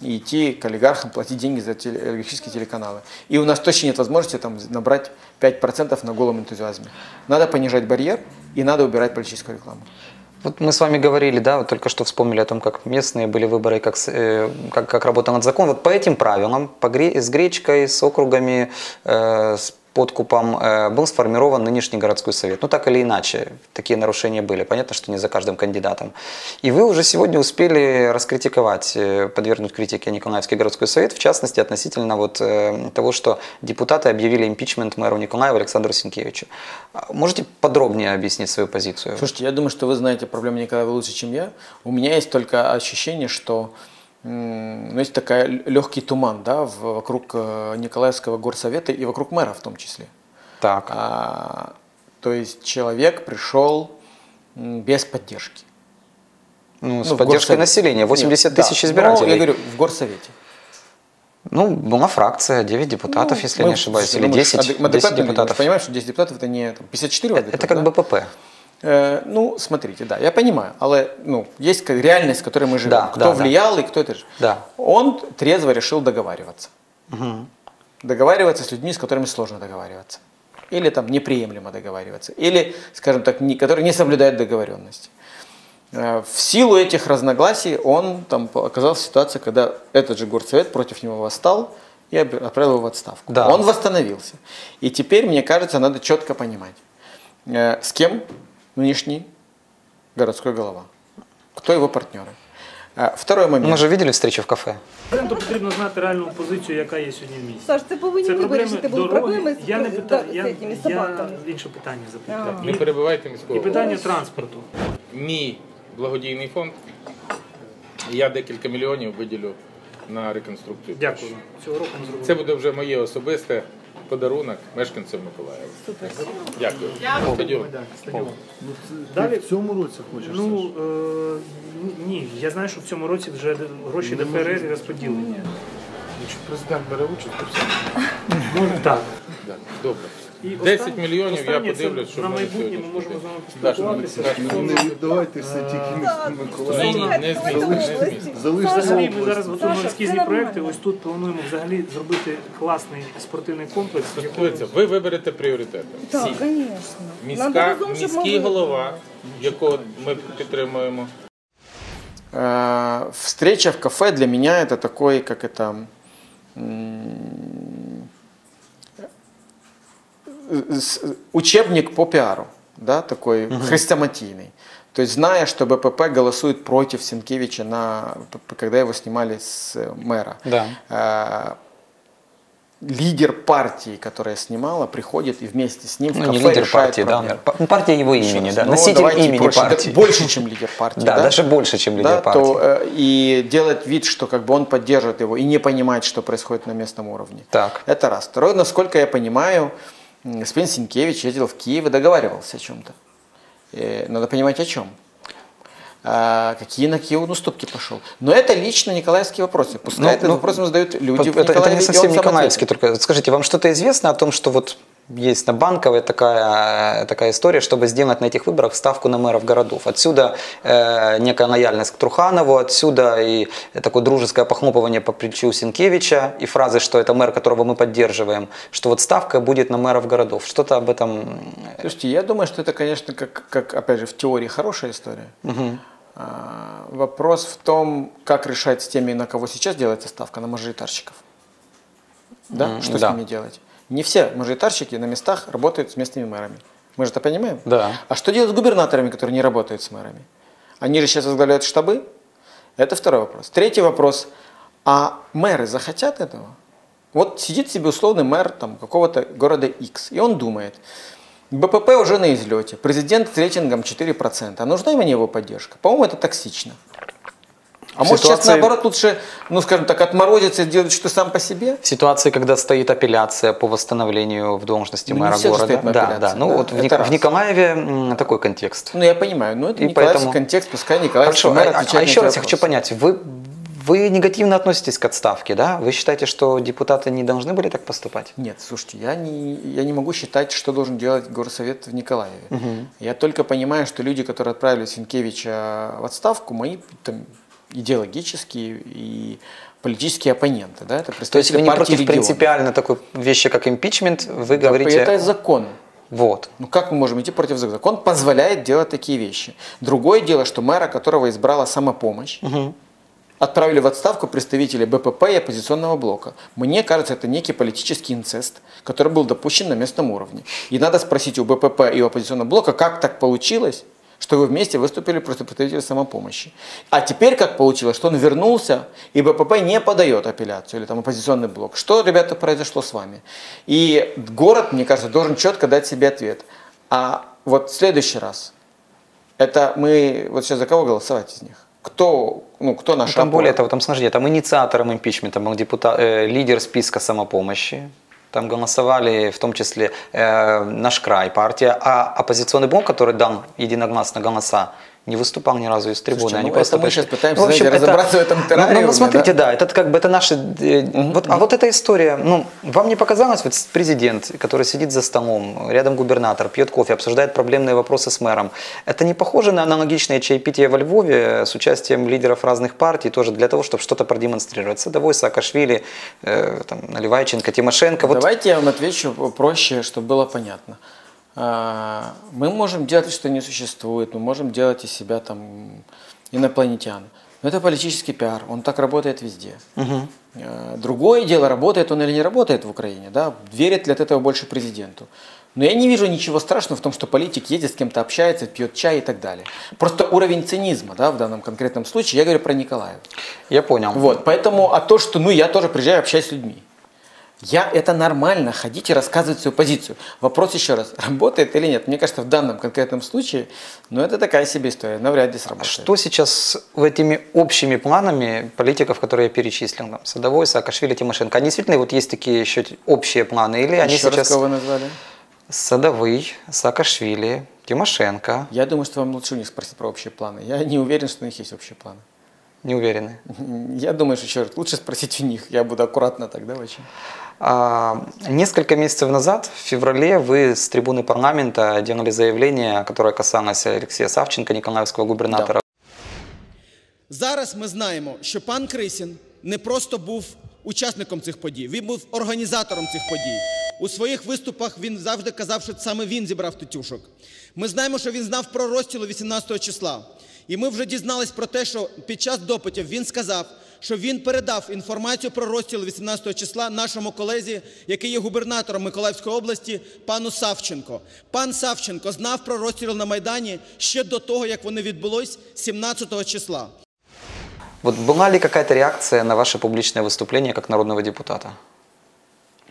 S4: и идти к олигархам, платить деньги за олигархические телеканалы. И у нас точно нет возможности там, набрать 5% на голом энтузиазме. Надо понижать барьер и надо убирать политическую рекламу.
S3: Вот мы с вами говорили, да, вот только что вспомнили о том, как местные были выборы, как, э, как, как работал над законом. Вот по этим правилам, по гре- с гречкой, с округами, э, с подкупом э, был сформирован нынешний городской совет. Ну, так или иначе, такие нарушения были. Понятно, что не за каждым кандидатом. И вы уже сегодня успели раскритиковать, э, подвергнуть критике Николаевский городской совет, в частности, относительно вот э, того, что депутаты объявили импичмент мэру Николаева Александру Сенкевичу. А Можете подробнее объяснить свою позицию?
S4: Слушайте, я думаю, что вы знаете проблему Николаева лучше, чем я. У меня есть только ощущение, что м, ну, есть такой легкий туман да, вокруг э, Николаевского горсовета и вокруг мэра в том числе.
S3: Так.
S4: А, то есть человек пришел без поддержки.
S3: Ну, с
S4: Ну,
S3: поддержкой населения, 80
S4: Нет,
S3: тысяч
S4: да,
S3: избирателей.
S4: Ну, я говорю, в горсовете.
S3: Ну, была фракция, 9 депутатов,
S4: Ну,
S3: если
S4: мы-
S3: не ошибаюсь, или
S4: ну, мы ж
S3: 10,
S4: адек- мы
S3: 10
S4: адекватные люди, мы
S3: депутатов.
S4: же понимаем, что 10 депутатов это не там, 54
S3: Это, это как
S4: да?
S3: БПП.
S4: Е, ну, смотрите, да, я понимаю, але ну, есть реальность, в которой мы живем.
S3: Да,
S4: кто
S3: да, да.
S4: влиял и кто это же.
S3: Да.
S4: Он трезво решил договариваться. Договариваться с людьми, с которыми сложно договариваться. Или там неприемлемо договариваться. Или, скажем так, не, которые не соблюдают договоренности. Э, В силу этих разногласий он там оказался в ситуации, когда этот же горсовет против него восстал и отправил его в отставку.
S3: Да.
S4: Он восстановился. И теперь, мне кажется, надо четко понимать, э, с кем нынешний городской голова, кто его партнеры. Э, Второй момент.
S3: Мы же видели встречу в кафе.
S5: Президенту потрібно знати реальну позицію, яка є сьогодні в місті.
S6: Саш, це повинні
S5: Це
S6: ви
S5: проблеми
S6: вирішити, були
S5: дороги.
S6: проблеми з,
S5: я не
S6: з-
S5: питаю,
S6: з
S5: я,
S6: цими
S5: я
S6: собаками.
S5: інше питання запитаю.
S6: А.
S7: Не перебивайте міського.
S5: І питання транспорту.
S7: Мій благодійний фонд. Я декілька мільйонів виділю на реконструкцію.
S5: Дякую. Цього року ми зробили.
S7: Це буде вже моє особисте подарунок мешканцям Миколаєва.
S6: Супер.
S7: Дякую. Дякую.
S5: Дякую. стадіон. Далі
S8: В цьому році хочеш?
S5: Ну е, ні, я знаю, що в цьому році вже гроші ДФРР розподілені.
S7: Якщо президент бере участь, то все.
S5: Ну так.
S7: Добре.
S5: І
S7: 10
S5: останнє-
S7: мільйонів я
S5: останнє це
S7: подивлюсь, що
S5: на
S7: в мене
S5: майбутнє ми
S7: сьогодні
S5: можемо з
S7: буде.
S5: вами
S7: Даш,
S5: поспілкуватися.
S7: Даш,
S8: Ну, не віддавайте все тільки місту
S7: Ні,
S8: Миколаїв.
S7: ні, не зміст, не зміст.
S8: Залиште
S5: Взагалі ми
S8: область.
S5: зараз готуємо
S6: Саша,
S5: ескізні
S6: це
S5: проекти.
S6: нормально.
S5: Ось тут плануємо взагалі зробити класний спортивний комплекс. в якому-
S7: Дивіться, ви виберете пріоритети.
S6: Так,
S7: Всі.
S6: звісно. Надо
S7: Міська,
S6: разом, щоб
S7: міський
S6: могли.
S7: голова, якого ми підтримуємо.
S4: Э, Встреча в кафе для меня это такой, как это, м, э, с- учебник по пиару, да, такой хрестоматийный. То есть, зная, что БПП голосует против Сенкевича, на, когда его снимали с э, мэра.
S3: Да.
S4: Э, лидер партии, которая снимала, приходит и вместе с ним в
S3: Ну,
S4: кафе
S3: не лидер партии, да.
S4: проблему.
S3: Па- ну, Партия его имени, да.
S4: ну,
S3: Носитель
S4: давайте
S3: имени
S4: проще, да,
S3: партии.
S4: больше, чем лидер партии.
S3: Да, даже больше, чем лидер
S4: да,
S3: партии.
S4: то, э, и делать вид, что как бы он поддерживает его и не понимает, что происходит на местном уровне.
S3: Так.
S4: Это раз. Второе, насколько я понимаю, господин Синкевич ездил в Киев и договаривался о чем-то. Э, Надо понимать, о чем. А, какие на какие он уступки пошел. Но это лично николаевские вопросы. Пускай
S3: Ну,
S4: этот
S3: ну,
S4: вопрос задают люди в
S3: это, это не совсем Николаевский, только скажите, вам что-то известно о том, что вот есть на Банковой такая, такая история, чтобы сделать на этих выборах ставку на мэров городов. Отсюда э, некая лояльность к Труханову, отсюда и такое дружеское похлопывание по плечу Сенкевича и фразы, что это мэр, которого мы поддерживаем, что вот ставка будет на мэров городов. Что-то об этом... э,
S4: Слушайте, я думаю, что это, конечно, как, как опять же, в теории хорошая история. А, вопрос в том, как решать с теми, на кого сейчас делается ставка, на мажоритарщиков. Да? Что
S3: да.
S4: с ними делать? Не все мажоритарщики на местах работают с местными мэрами. Мы же это понимаем?
S3: Да.
S4: А что делать с губернаторами, которые не работают с мэрами? Они же сейчас возглавляют штабы? Это второй вопрос. Третий вопрос. А мэры захотят этого? Вот сидит себе условный мэр там, какого-то города X, и он думает, БПП уже на излете, президент с рейтингом 4%, а нужна мне его поддержка? По-моему, это токсично. А может сейчас
S3: ситуации-
S4: наоборот лучше, ну скажем так, отморозиться и делать что сам по себе?
S3: В ситуации, когда стоит апелляция по восстановлению в должности
S4: Ну, не
S3: мэра города. да,
S4: апелляции,
S3: да. Ну
S4: да,
S3: вот в, Ник-
S4: раз.
S3: в Николаеве такой контекст.
S4: Ну я понимаю, но это
S3: И
S4: Николаевский
S3: поэтому-
S4: контекст, пускай Николаевский
S3: Хорошо,
S4: мэр
S3: а, а
S4: отвечает на
S3: еще раз я хочу понять, вы, вы негативно относитесь к отставке, да? Вы считаете, что депутаты не должны были так поступать?
S4: Нет, слушайте, я не, я не могу считать, что должен делать горсовет в Николаеве. Я только понимаю, что люди, которые отправили Сенкевича в отставку, мои там, идеологические и политические оппоненты. Да? Это
S3: То есть
S4: представители
S3: вы не против
S4: регионов.
S3: принципиально такой вещи, как импичмент, вы
S4: Да,
S3: говорите...
S4: Это закон.
S3: Вот.
S4: Ну как мы можем идти против закона? Закон позволяет делать такие вещи. Другое дело, что мэра, которого избрала самопомощь, отправили в отставку представителей БПП и оппозиционного блока. Мне кажется, это некий политический инцест, который был допущен на местном уровне. И надо спросить у БПП и у оппозиционного блока, как так получилось, что вы вместе выступили против представителей самопомощи. А теперь как получилось, что он вернулся, и БПП не подает апелляцию, или там оппозиционный блок. Что, ребята, произошло с вами? И город, мне кажется, должен четко дать себе ответ. А вот в следующий раз, это мы вот сейчас за кого голосовать из них? Кто, ну, кто
S3: Ну,
S4: наш
S3: Там более того, там смотрите, там инициатором импичмента был депутат, э, лидер списка самопомощи. Там голосовали в том числе э, наш край, партия, а оппозиционный блок, который дал единогласно голоса, не выступал ни разу из трибуны.
S4: Слушайте,
S3: Они
S4: ну,
S3: просто
S4: это мы сейчас пытаемся,
S3: Ну, в общем,
S4: знаете,
S3: это-
S4: разобраться в этом
S3: Ну, ну,
S4: террариуме,
S3: Ну, смотрите,
S4: да?
S3: да, это как бы это наши... э, вот, а вот эта история, ну, вам не показалось, вот президент, который сидит за столом, рядом губернатор, пьет кофе, обсуждает проблемные вопросы с мэром, это не похоже на аналогичное чаепитие во Львове с участием лидеров разных партий, тоже для того, чтобы что-то продемонстрировать. Садовой, Саакашвили, э, там, Наливайченко, Тимошенко. Вот
S4: Давайте я вам отвечу проще, чтобы было понятно. А, Мы можем делать, что не существует, мы можем делать из себя там инопланетян. Но это политический пиар, он так работает везде. Э, Другое дело, работает он или не работает в Украине, да? верит ли от этого больше президенту. Но я не вижу ничего страшного в том, что политик едет с кем-то общается, пьет чай и так далее. Просто уровень цинизма да, в данном конкретном случае, я говорю про Николаева.
S3: я понял.
S4: Вот, поэтому, а то, что, ну, я тоже приезжаю, общаюсь с людьми. Я, это нормально, ходить и рассказывать свою позицию. Вопрос еще раз, работает или нет? Мне кажется, в данном конкретном случае, ну, это такая себе история, навряд ли сработает.
S3: Что сейчас с этими общими планами политиков, которые я перечислил, там, Садовой, Саакашвили, Тимошенко, они действительно вот есть такие еще общие планы, или они
S4: Еще раз,
S3: сейчас
S4: кого вы назвали?
S3: Садовый, Саакашвили, Тимошенко,
S4: Я думаю, что вам лучше у них спросить про общие планы. Я не уверен, что у них есть общие планы.
S3: не уверены.
S4: Я думаю, что раз, лучше спросить у них. Я буду аккуратно тогда очень.
S3: Несколько месяцев назад, в феврале, вы с трибуны парламента делали заявление, которое касалось Алексея Савченко, николаевского губернатора.
S2: Зараз ми знаємо, що пан Крисін не просто був учасником цих подій, він був організатором цих подій. У своїх виступах він завжди казав, що саме він зібрав тетюшок. Ми знаємо, що він знав про розстріли 18 числа. І ми вже дізнались про те, що під час допитів він сказав, що він передав інформацію про розстріли 18 числа нашому колезі, який є губернатором Миколаївської області, пану Савченко. Пан Савченко знав про розстріл на Майдані ще до того, як вони відбулись 17 числа.
S3: Вот была ли какая-то реакция на ваше публичное выступление как народного депутата?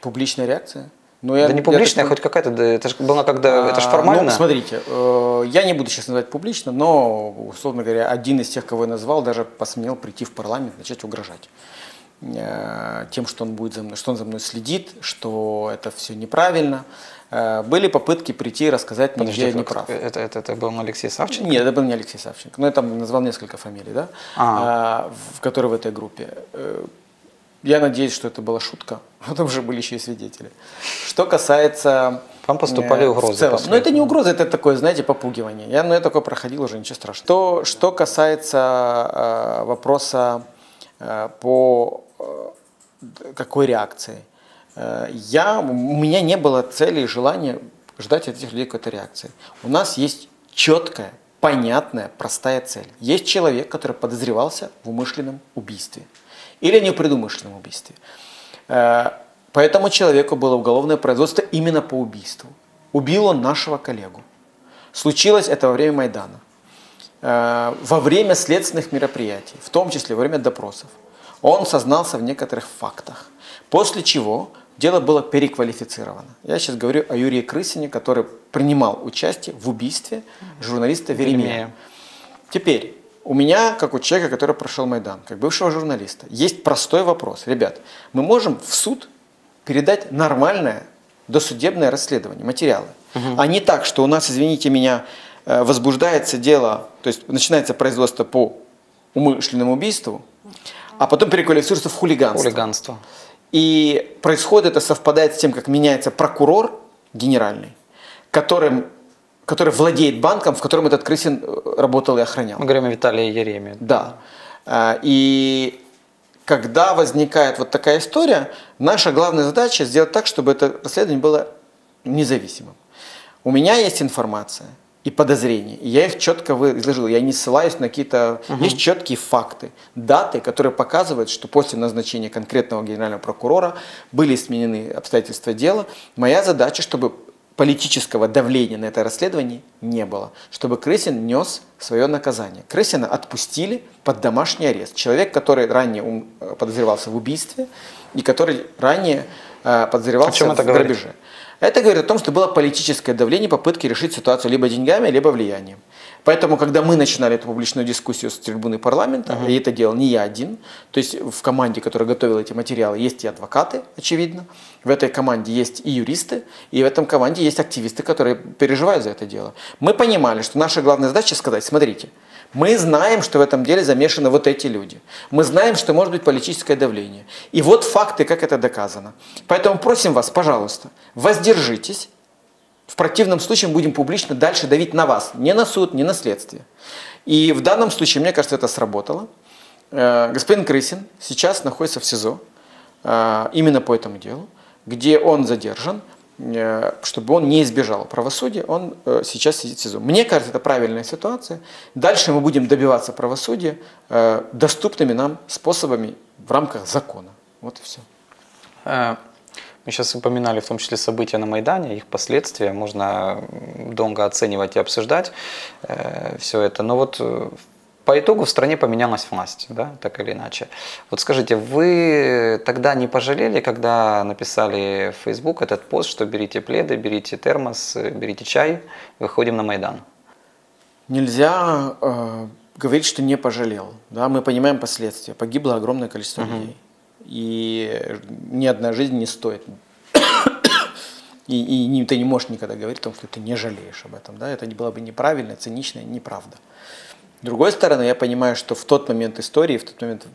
S4: Публичная реакция? Ну, я-
S3: да не
S4: я
S3: публичная,
S4: такой-
S3: хоть какая-то, да, это же была когда, это же
S4: А,
S3: формально.
S4: Ну, смотрите, э, я не буду сейчас называть публично, но, условно говоря, один из тех, кого я назвал, даже посмел прийти в парламент, начать угрожать э, тем, что он будет за мной, что он за мной следит, что это все неправильно. Э, Были попытки прийти и рассказать мне, где я
S3: Подожди,
S4: не прав.
S3: Это, это, это был Алексей Савченко?
S4: Нет, это был не Алексей Савченко, но я там назвал несколько фамилий, да,
S3: А.
S4: а, в, которые в этой группе. Э, Я надеюсь, что это была шутка, потому что были еще и свидетели. Что касается...
S3: Вам поступали
S4: э,
S3: угрозы
S4: В целом. Но это не угроза, это такое, знаете, попугивание. Я, ну, я такое проходил уже, ничего страшного. То, что касается э, вопроса э, по э, какой реакции. Э, Я, у меня не было цели и желания ждать от этих людей какой-то реакции. У нас есть четкая, понятная, простая цель. Есть человек, который подозревался в умышленном убийстве или непредумышленном убийстве. Э, По этому человеку было уголовное производство именно по убийству. Убил он нашего коллегу. Случилось это во время Майдана. Э, Во время следственных мероприятий, в том числе во время допросов, он сознался в некоторых фактах. После чего дело было переквалифицировано. Я сейчас говорю о Юрии Крысине, который принимал участие в убийстве журналиста Веремея.
S3: Веремея.
S4: Теперь, у меня, как у человека, который прошел Майдан, как бывшего журналиста, есть простой вопрос. Ребят, мы можем в суд передать нормальное досудебное расследование, материалы. А не так, что у нас, извините меня, э, возбуждается дело, то есть начинается производство по умышленному убийству, а потом переквалифицируется в хулиганство.
S3: Хулиганство.
S4: И происходит это совпадает с тем, как меняется прокурор генеральный, которым, который владеет банком, в котором этот Крысин э, работал и охранял.
S3: Мы говорим о Виталии Ереме.
S4: Да. А, И когда возникает вот такая история, наша главная задача сделать так, чтобы это расследование было независимым. У меня есть информация и подозрения, и я их четко изложил. Я не ссылаюсь на какие-то... Есть четкие факты, даты, которые показывают, что после назначения конкретного генерального прокурора были сменены обстоятельства дела. Моя задача, чтобы политического давления на это расследование не было, чтобы Крысин нес свое наказание. Крысина отпустили под домашний арест. Человек, который ранее э, подозревался в убийстве и который ранее э, подозревался в
S3: говорит?
S4: грабеже. Это говорит о том, что было политическое давление, попытки решить ситуацию либо деньгами, либо влиянием. Поэтому, когда мы начинали эту публичную дискуссию с трибуны парламента, и это делал не я один, то есть в команде, которая готовила эти материалы, есть и адвокаты, очевидно, в этой команде есть и юристы, и в этом команде есть активисты, которые переживают за это дело. Мы понимали, что наша главная задача сказать, смотрите, мы знаем, что в этом деле замешаны вот эти люди. Мы знаем, что может быть политическое давление. И вот факты, как это доказано. Поэтому просим вас, пожалуйста, воздержитесь. В противном случае мы будем публично дальше давить на вас, не на суд, не на следствие. И в данном случае, мне кажется, это сработало. Э, Господин Крысин сейчас находится в СИЗО э, именно по этому делу, где он задержан, э, чтобы он не избежал правосудия, он сейчас сидит в СИЗО. Мне кажется, это правильная ситуация. Дальше мы будем добиваться правосудия доступными нам способами в рамках закона. Вот и все.
S3: Э, Мы сейчас упоминали в том числе события на Майдане, их последствия. Можно долго оценивать и обсуждать все это. Но вот э, по итогу в стране поменялась власть, да, так или иначе. Вот скажите, вы тогда не пожалели, когда написали в Facebook этот пост, что берите пледы, берите термос, э, берите чай, выходим на Майдан?
S4: Нельзя э, говорить, что не пожалел. Да? Мы понимаем последствия. Погибло огромное количество людей. И ни одна жизнь не стоит. И, и не- ты не можешь никогда говорить о том, что ты не жалеешь об этом. Да? Это было бы неправильно, цинично, неправда. С другой стороны, я понимаю, что в тот момент истории, в тот момент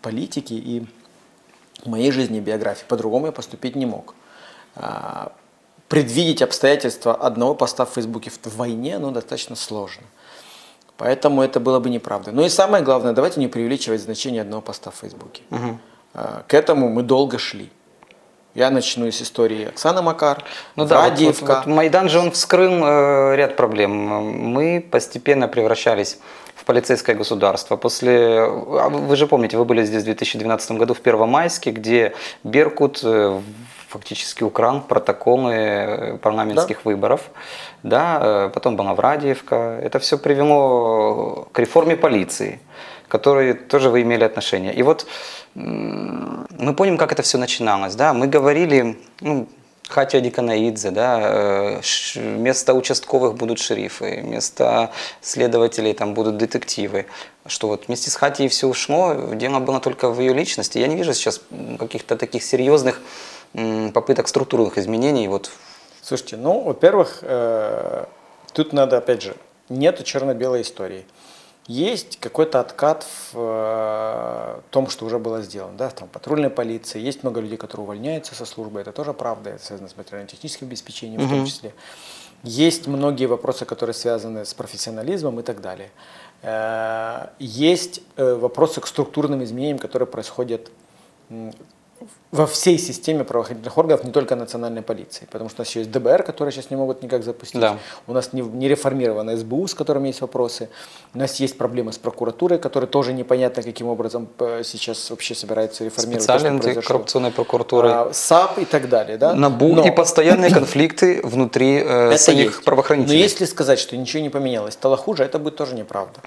S4: политики и моей жизни биографии по-другому я поступить не мог. А, Предвидеть обстоятельства одного поста в Фейсбуке в войне, ну, достаточно сложно. Поэтому это было бы неправдой. Ну и самое главное, давайте не преувеличивать значение одного поста в Фейсбуке. А, К этому мы долго шли. Я начну с истории Оксаны Макар,
S3: Ну да, вот- вот,
S4: Радиевка.
S3: вот Майдан же он вскрыл э, ряд проблем. Мы постепенно превращались в полицейское государство. После, а вы же помните, вы были здесь в 2012 году в Первомайске, где Беркут э, фактически украл протоколы э, парламентских выборов. Да, э, потом была Врадиевка. Это все привело к реформе полиции которые тоже вы имели отношение. И вот мы помним, как это все начиналось. Да? Мы говорили, ну, Хатя Диканаидзе, да, э, вместо участковых будут шерифы, вместо следователей там будут детективы. Что вот вместе с Хатией все ушло, дело было только в ее личности. Я не вижу сейчас каких-то таких серьезных попыток структурных изменений. Вот
S4: Слушайте, ну, во-первых, э, тут надо, опять же, нету черно-белой истории. Есть какой-то откат в э, том, что уже было сделано. Да? Там патрульная полиция, есть много людей, которые увольняются со службы, это тоже правда, это связано с материально-техническим обеспечением в том числе. Есть многие вопросы, которые связаны с профессионализмом и так далее. Э, Есть э, вопросы к структурным изменениям, которые происходят во всей системе правоохранительных органов, не только национальной полиции. Потому что у нас еще есть ДБР, которые сейчас не могут никак запустить.
S3: Да.
S4: У нас не, не реформирована СБУ, с которым есть вопросы. У нас есть проблемы с прокуратурой, которая тоже непонятно, каким образом э, сейчас вообще собирается реформировать. то, что
S3: специальной
S4: произошло.
S3: антикоррупционной прокуратурой.
S4: А, САП и так далее. Да?
S3: НАБУ
S4: Но-
S3: и постоянные конфликты внутри э, самих
S4: есть.
S3: правоохранителей.
S4: Но если сказать, что ничего не поменялось, стало хуже, это будет тоже неправда.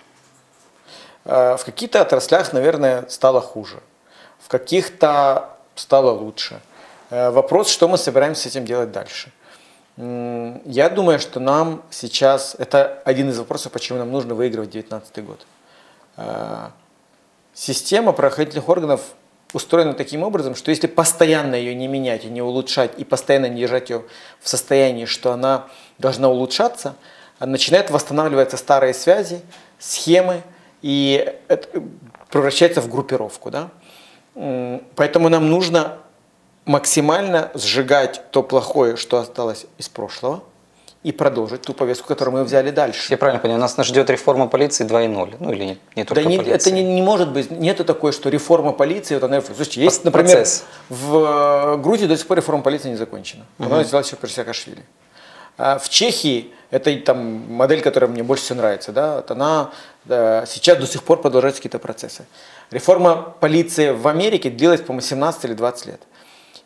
S4: Э, В каких-то отраслях, наверное, стало хуже. В каких-то стало лучше. Э, Вопрос, что мы собираемся с этим делать дальше. Я думаю, что нам сейчас, это один из вопросов, почему нам нужно выигрывать 2019 год. Э, Система правоохранительных органов устроена таким образом, что если постоянно ее не менять и не улучшать, и постоянно не держать ее в состоянии, что она должна улучшаться, начинают восстанавливаться старые связи, схемы, и это превращается в группировку. Да? Поэтому нам нужно максимально сжигать то плохое, что осталось из прошлого, и продолжить ту повестку, которую мы взяли дальше.
S3: Я правильно понимаю, нас ждет реформа полиции 2.0. Ну или не, не только
S4: Да не,
S3: полиции.
S4: это не, не может быть, нету такой, что реформа полиции, вот она, слушайте, есть,
S3: Пос-
S4: например,
S3: процесс.
S4: в э, Грузии до сих пор реформа полиции не закончена. Она взялась еще при Саакашвили. А в Чехии, это там модель, которая мне больше всего нравится, да, вот она э, сейчас до сих пор продолжаются какие-то процессы. Реформа полиции в Америке длилась, по-моему, 17 или 20 лет.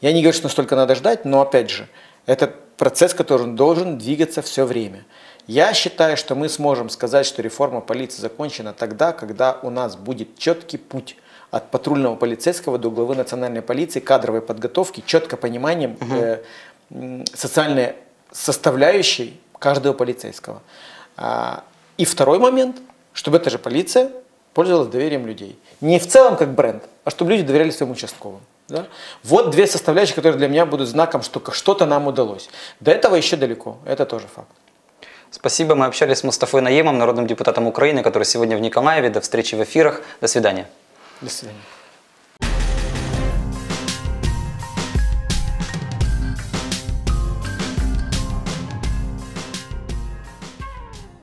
S4: Я не говорю, что настолько надо ждать, но опять же, это процесс, который должен двигаться все время. Я считаю, что мы сможем сказать, что реформа полиции закончена тогда, когда у нас будет четкий путь от патрульного полицейского до главы национальной полиции, кадровой подготовки, четко пониманием э, м, социальной составляющей каждого полицейского. А, И второй момент, чтобы эта же полиция пользовалась доверием людей. Не в целом как бренд, а чтобы люди доверяли своим участковым. Да? Вот две составляющие, которые для меня будут знаком, что что-то нам удалось. До этого еще далеко, это тоже факт.
S3: Спасибо. Мы общались с Мустафой Наемом, народным депутатом Украины, который сегодня в Николаеве. До встречи в эфирах. До свидания.
S4: До свидания.